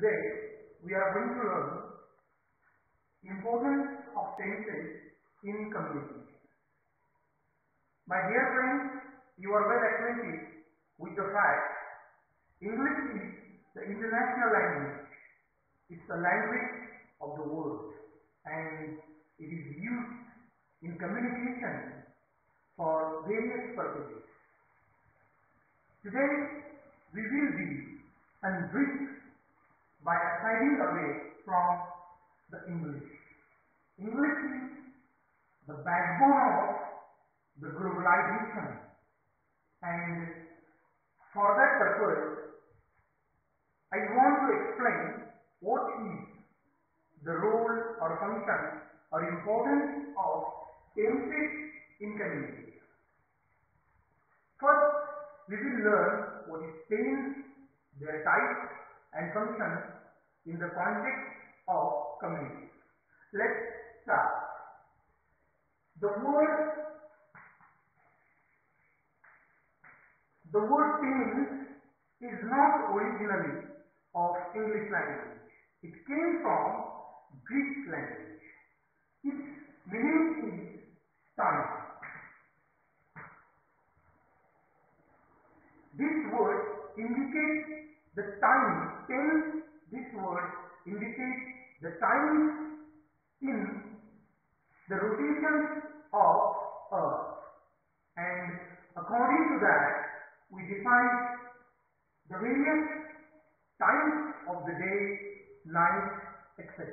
Today we are going to learn importance of tenses in communication. My dear friends, you are well acquainted with the fact English is the international language. It's the language of the world and it is used in communication for various purposes. Today we will be and by siding away from the English. English is the backbone of the globalization and for that purpose I want to explain what is the role or function or importance of tenses in communication. First we will learn what is tense, their types and functions in the context of community. Let's start. The word the word is not originally of English language. It came from Greek language. Its meaning is. This word indicates the time. Tense, this word indicates the time in the rotation of Earth. And according to that, we define the various times of the day, night, etc.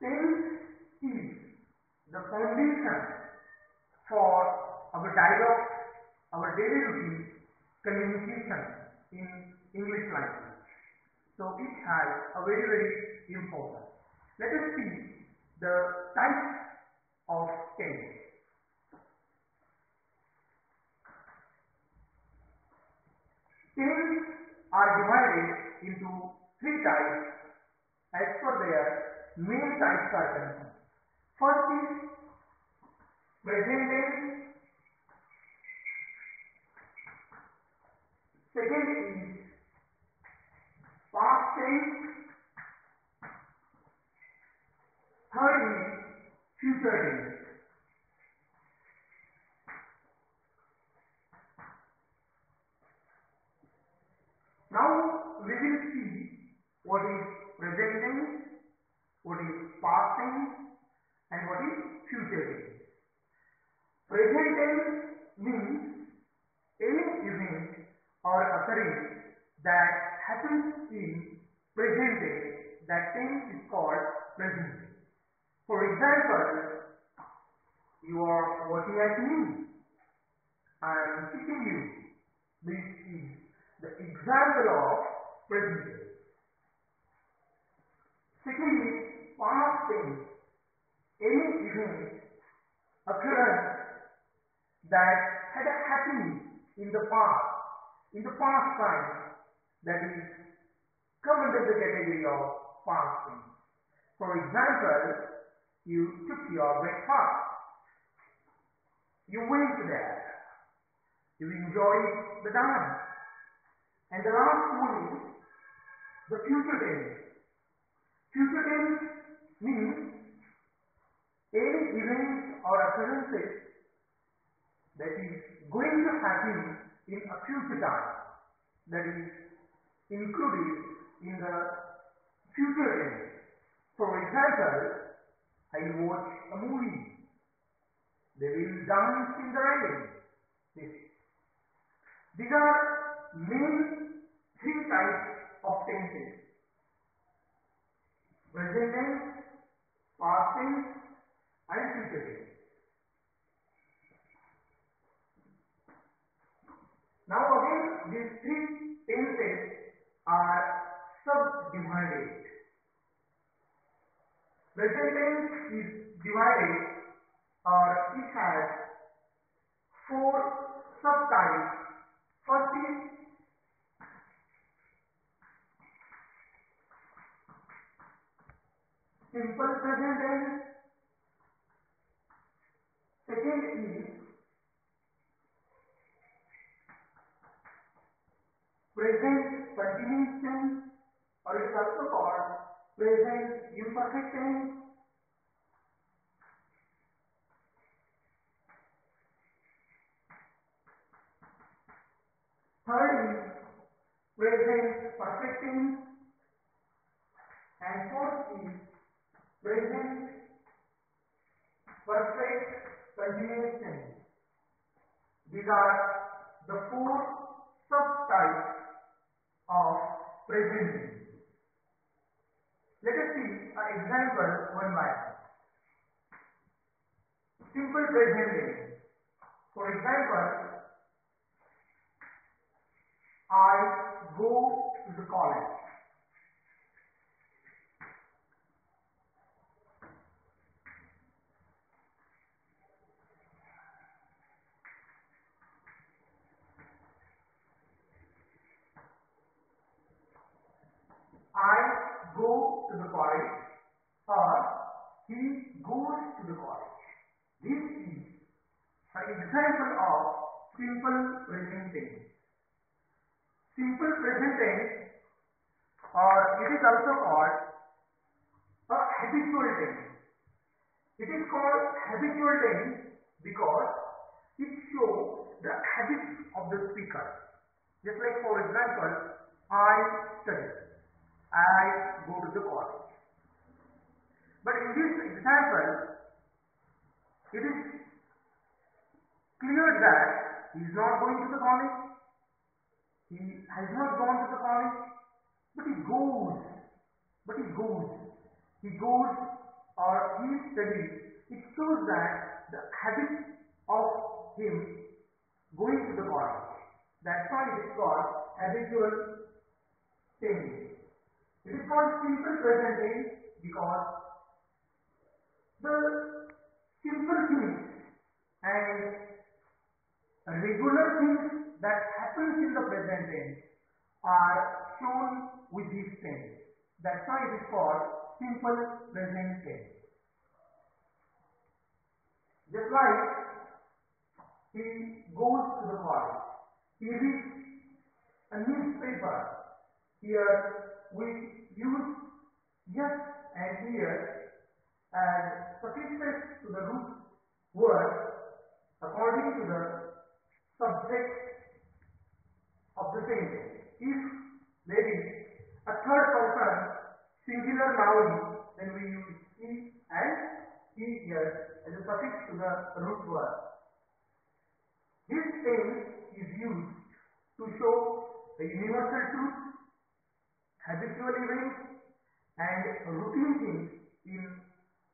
Tense is the foundation for our dialogue, our daily routine communication in English language. So it has a very very important. Let us see the types of tense. Tense are divided into three types as per their main types are concerned. First is present tense, second is Thursday, pardon two seconds. Present. For example, you are working at me. I am teaching you. This is the example of present tense. Secondly, past tense. Any event, occurrence that had happened in the past, in the past time, that is come under the category of past tense. For example, you took your breakfast. You went there. You enjoyed the dance. And the last one is the future tense. Future tense means any events or occurrences that is going to happen in a future time that is included in the future tense. For example, I watch a movie. They will dance in the rain. These are main three types of tenses. Present tense, past tense and future tense. Now again these three tenses are subdivided. Tense is divided or it has four subtypes. First is simple present tense. Second is present continuous tense or it is also called present imperfect tense. Third is present perfect tense and fourth is present perfect continuous tense. These are the four subtypes of present. Let us see an example one by one. Simple present. For example, I go to the college. To the college or he goes to the college. This is an example of simple present tense. Simple present tense or it is also called a habitual tense. It is called habitual tense because it shows the habits of the speaker. Just like for example, I study. I go to the college. But in this example, it is clear that he is not going to the college. He has not gone to the college, but he goes. But he goes. He goes or he studies. It shows that the habit of him going to the college. That's why it is called habitual tense. It is called simple present tense because the simple things and regular things that happens in the present tense are shown with this tense. That's why it is called simple present tense. Just like he goes to the college, he reads a newspaper. Here we use yes and here as suffixes to the root word according to the subject of the sentence. If there is a third person singular noun, then we use he and he here as a suffix to the root word. This tense is used to show the universal truth, habitual events, and routine things in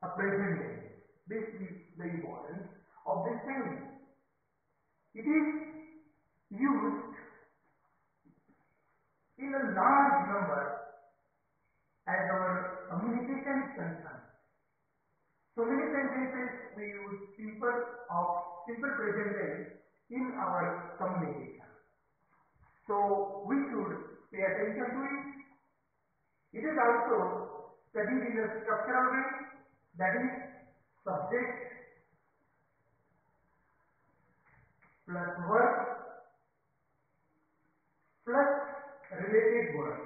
a present tense. This is the importance of this tense. It is used in a large number as our communication is concerned. So many sentences we use simple of simple present tense in our communication. So we should pay attention to it. It is studied in a structural way that is subject plus verb plus related word.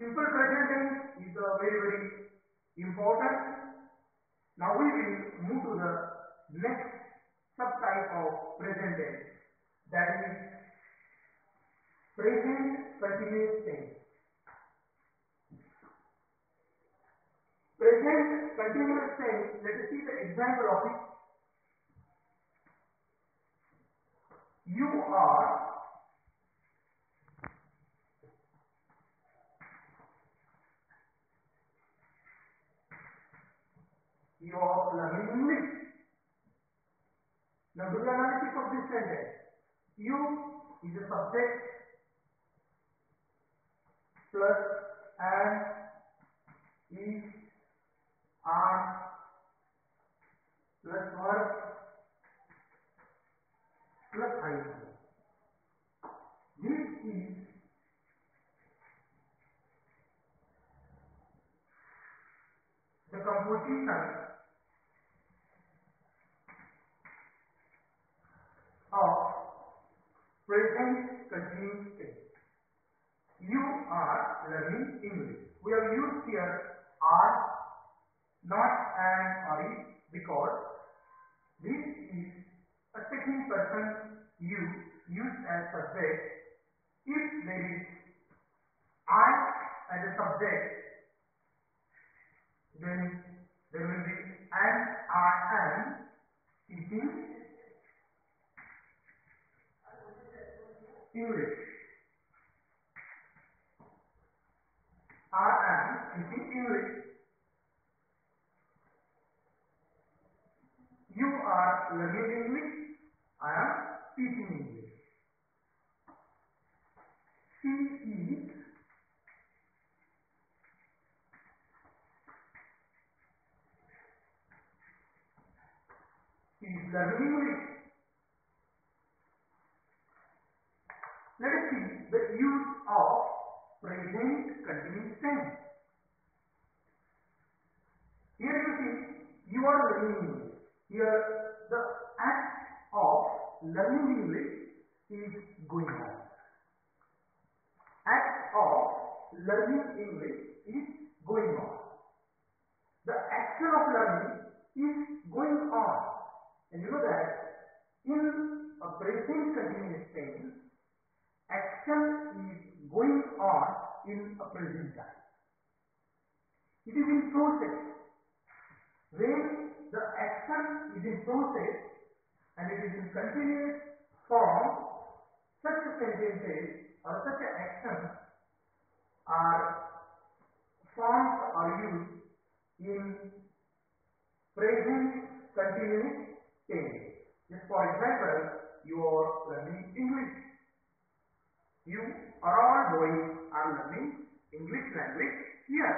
Simple present tense is very very important. Now we will move to the next subtype of present tense that is present continuous tense. Present continuous tense, let us see the example of it. You are you are learning English. Now do the analysis of this sentence. You is a subject plus and is are plus verb plus ing. This is the composition learning English. We have used here are not an because this is a second person use used as subject. If there is I as a subject, then there will be and I am teaching English. I am teaching English. Are learning English. I am teaching English. She is is learning English. Let us see the use of present continuous tense. Here you see you are learning. Here the act of learning English is going on. Act of learning English is going on. The action of learning is going on. And you know that in a present continuous tense, action is going on in a present time. It is in process. When the action is in process and it is in continuous form, such sentences or such actions are forms are used in present continuous tense. Just for example, you are learning English. You are all boys are learning English language here.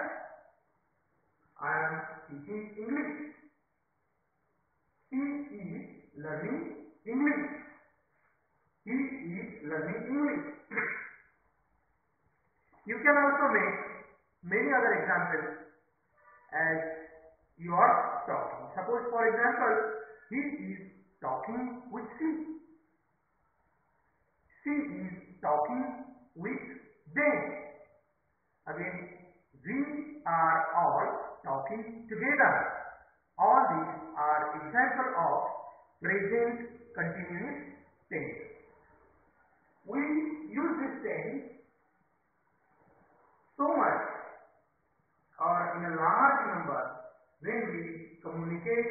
I am teaching English. He is learning English. He is learning English. you can also make many other examples as you are talking. Suppose for example, he is talking with she. She is talking with they. Again, we are all talking together. All these are example of present continuous tense. We use this tense so much or in a large number when we communicate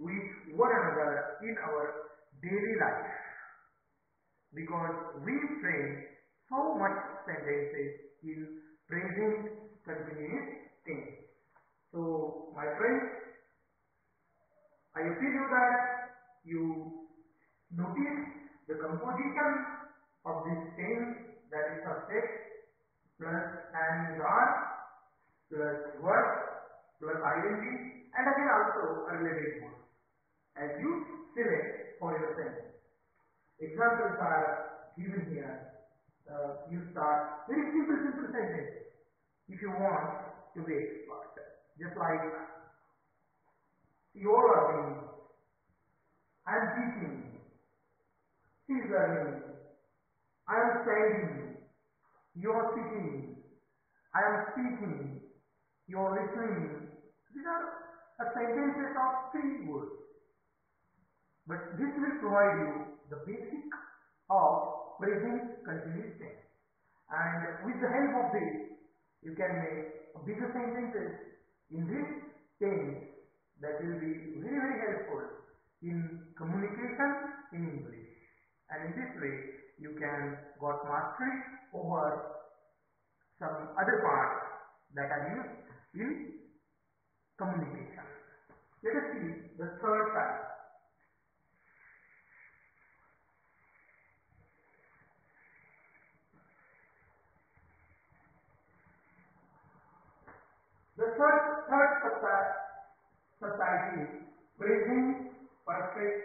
with one another in our daily life because we frame so much sentences in present continuous tense. So, my friends, I appeal you that you notice the composition of this tense that is subject plus and are plus verb plus identity and again also a related word as you select for your sentence. Examples are given here. Uh, you start very simple, simple sentences if you want to be expert. Just like you are learning, I am teaching, she is learning, I am standing, you You are sitting, I am speaking, you are listening. These are a sentences of three words. But this will provide you the basic of present continuous tense. And with the help of this, you can make bigger sentences in this tense that will be very very helpful in communication in English. And in this way, you can got mastery over some other parts that are used in communication. Let us see the third type. The third, third subtype, subtype is present perfect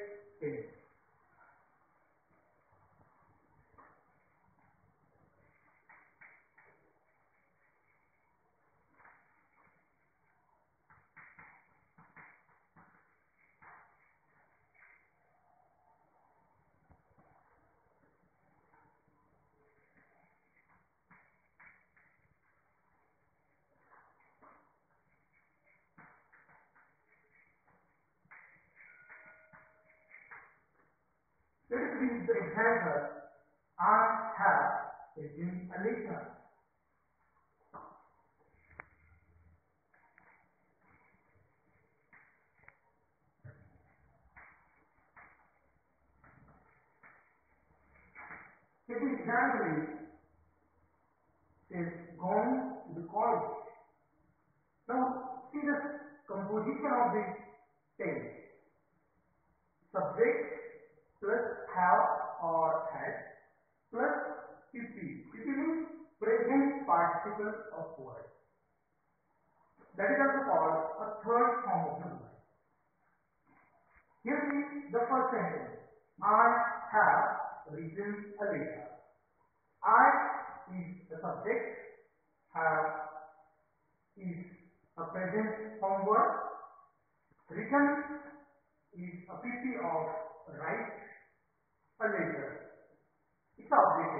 tense. the example, I have a letter. Second example is gone to the college. Now see the composition of the tense. Subject plus have or had plus pp. pp means present participle of word. That is also called a third form of the word. Here see the first sentence. I have written a letter. I is the subject, have is a present form word, written is a PP of write a letter. It's object